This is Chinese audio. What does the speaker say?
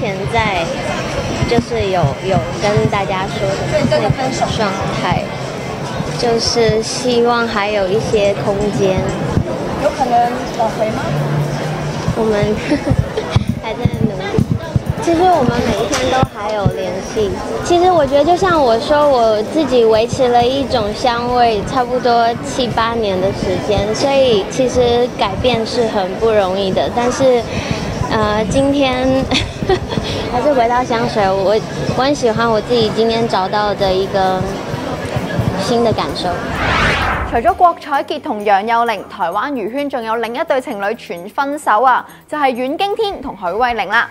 前在，就是有有跟大家说的所以真的分手状态，就是希望还有一些空间，有可能挽回吗？我们 还在努力。其实我们每一天都还有联系。其实我觉得，就像我说，我自己维持了一种香味，差不多七八年的时间，所以其实改变是很不容易的。但是，呃，今天 还是回到香水，我我很喜欢我自己今天找到的一个新的感受。除咗郭采洁同杨佑宁，台湾娱圈仲有另一对情侣全分手啊，就系阮经天同许慧玲啦。